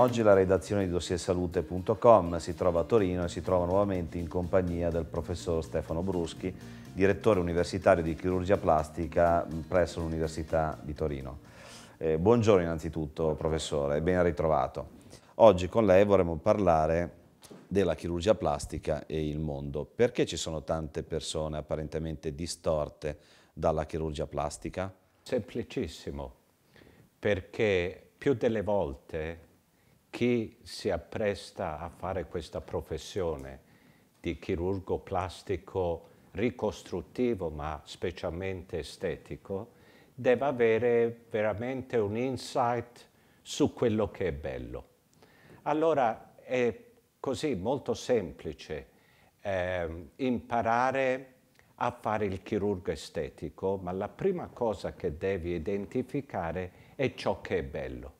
Oggi la redazione di dossiersalute.com si trova a Torino e si trova nuovamente in compagnia del professor Stefano Bruschi, direttore universitario di chirurgia plastica presso l'Università di Torino. Eh, buongiorno innanzitutto professore ben ritrovato. Oggi con lei vorremmo parlare della chirurgia plastica e il mondo. Perché ci sono tante persone apparentemente distorte dalla chirurgia plastica? Semplicissimo, perché più delle volte chi si appresta a fare questa professione di chirurgo plastico ricostruttivo, ma specialmente estetico, deve avere veramente un insight su quello che è bello. Allora è così molto semplice eh, imparare a fare il chirurgo estetico, ma la prima cosa che devi identificare è ciò che è bello.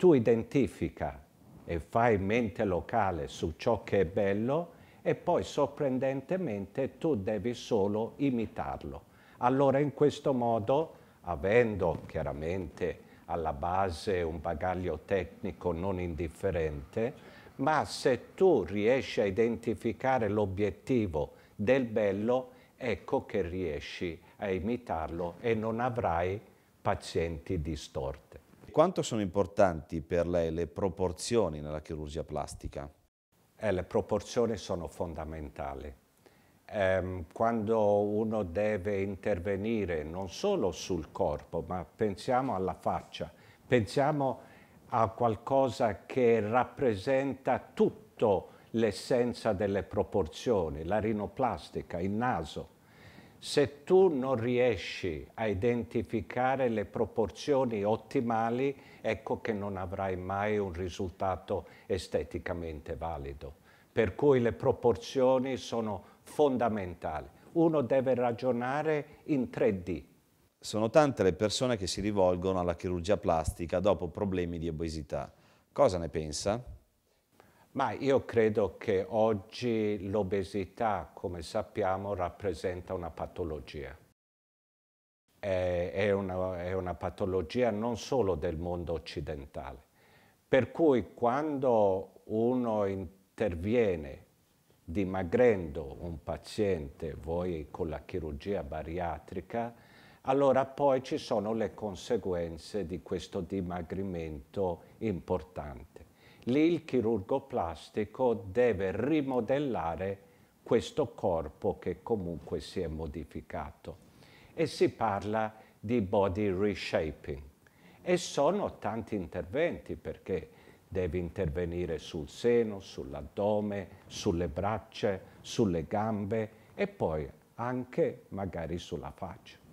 Tu identifica e fai mente locale su ciò che è bello e poi sorprendentemente tu devi solo imitarlo. Allora in questo modo, avendo chiaramente alla base un bagaglio tecnico non indifferente, ma se tu riesci a identificare l'obiettivo del bello, ecco che riesci a imitarlo e non avrai pazienti distorte. Quanto sono importanti per lei le proporzioni nella chirurgia plastica? Eh, le proporzioni sono fondamentali. Eh, quando uno deve intervenire non solo sul corpo, ma pensiamo alla faccia, pensiamo a qualcosa che rappresenta tutto l'essenza delle proporzioni, la rinoplastica, il naso. Se tu non riesci a identificare le proporzioni ottimali, ecco che non avrai mai un risultato esteticamente valido. Per cui le proporzioni sono fondamentali. Uno deve ragionare in 3D. Sono tante le persone che si rivolgono alla chirurgia plastica dopo problemi di obesità. Cosa ne pensa? Ma io credo che oggi l'obesità, come sappiamo, rappresenta una patologia. È, una, è una patologia non solo del mondo occidentale. Per cui quando uno interviene dimagrendo un paziente, voi con la chirurgia bariatrica, allora poi ci sono le conseguenze di questo dimagrimento importante. Lì il chirurgo plastico deve rimodellare questo corpo che comunque si è modificato e si parla di body reshaping e sono tanti interventi perché devi intervenire sul seno, sull'addome, sulle braccia, sulle gambe e poi anche magari sulla faccia.